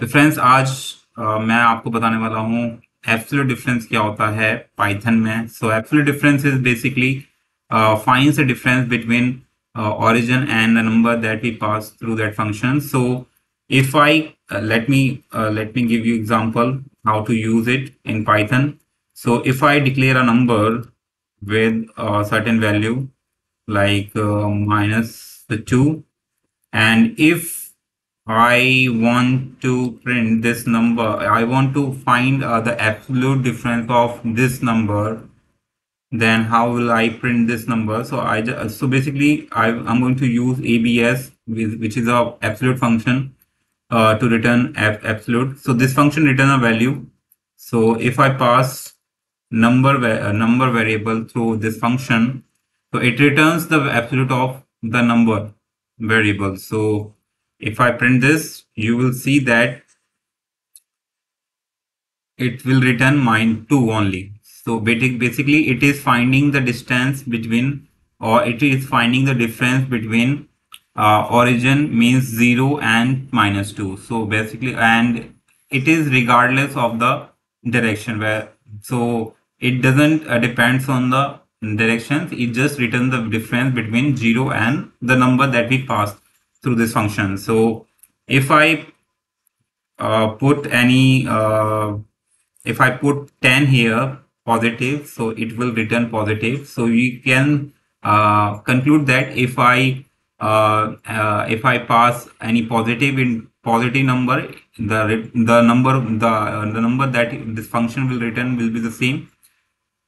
तो फ्रेंड्स आज आ, मैं आपको बताने वाला हूँ एब्सोल्यूट डिफरेंस क्या होता है पाइथन में सो absolute difference is basically finds the difference between uh, origin and the number that we pass through that function so if i uh, let me uh, let me give you example how to use it in python so if i declare a number with a certain value like uh, minus the 2 and if I want to print this number. I want to find uh, the absolute difference of this number. Then how will I print this number? So I just, so basically I, am going to use ABS, with, which is a absolute function uh, to return absolute. So this function return a value. So if I pass number a number variable through this function, so it returns the absolute of the number variable. So if I print this, you will see that it will return mine 2 only. So basically it is finding the distance between or it is finding the difference between uh, origin means 0 and minus 2. So basically and it is regardless of the direction where so it doesn't uh, depends on the directions it just returns the difference between 0 and the number that we passed through this function. So if I uh, put any, uh, if I put 10 here positive, so it will return positive. So we can uh, conclude that if I uh, uh, if I pass any positive in positive number, the the number the uh, the number that this function will return will be the same.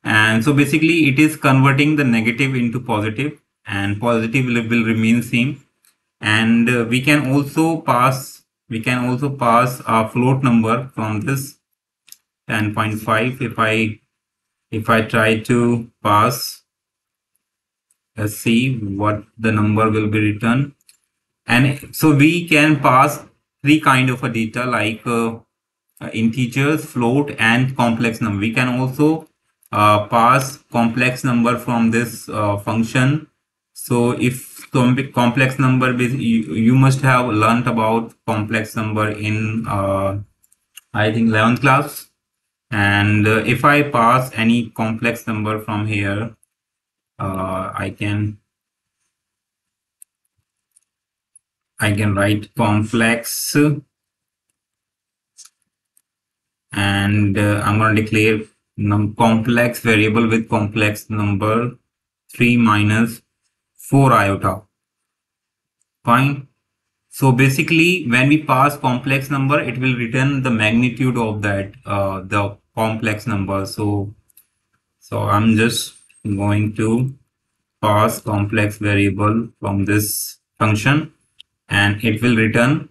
And so basically, it is converting the negative into positive, and positive will, will remain same and uh, we can also pass we can also pass a float number from this 10.5 if I if I try to pass. Let's see what the number will be returned and so we can pass three kind of a data like uh, integers float and complex number. We can also uh, pass complex number from this uh, function. So if complex number you, you must have learned about complex number in uh, I think 11th class. And uh, if I pass any complex number from here uh, I can I can write complex. And uh, I'm going to declare num complex variable with complex number 3 minus 4 iota. Fine. So basically, when we pass complex number, it will return the magnitude of that, uh, the complex number. So, so I'm just going to pass complex variable from this function and it will return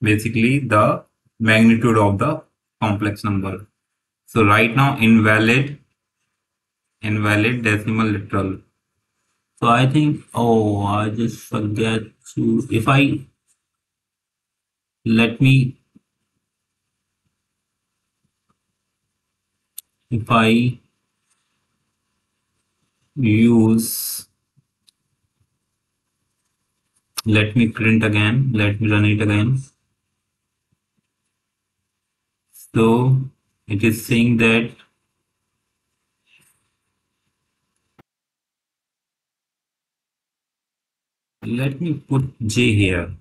basically the magnitude of the complex number. So right now invalid, invalid decimal literal. So I think, oh, I just forget to, if I, let me, if I use, let me print again, let me run it again. So it is saying that let me put J here.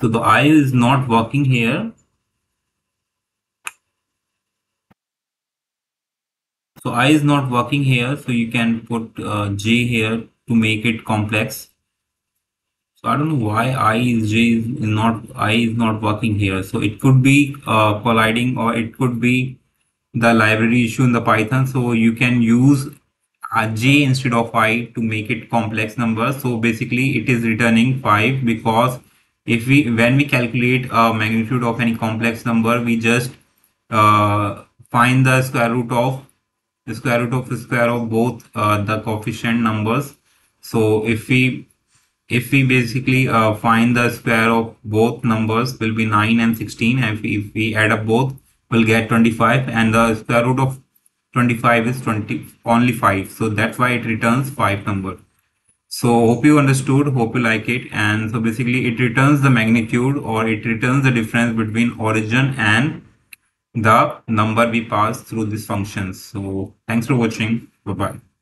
So the I is not working here. So I is not working here. So you can put uh, J here to make it complex. So I don't know why I is J is not I is not working here. So it could be uh, colliding or it could be the library issue in the Python. So you can use j instead of i to make it complex number. So basically it is returning 5 because if we when we calculate a magnitude of any complex number we just uh, find the square root of the square root of the square of both uh, the coefficient numbers. So if we if we basically uh, find the square of both numbers will be 9 and 16 and if we, if we add up both we'll get 25 and the square root of 25 is 20 only 5 so that's why it returns 5 number. So hope you understood hope you like it. And so basically it returns the magnitude or it returns the difference between origin and the number we pass through these functions. So thanks for watching. Bye bye